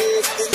Yeah.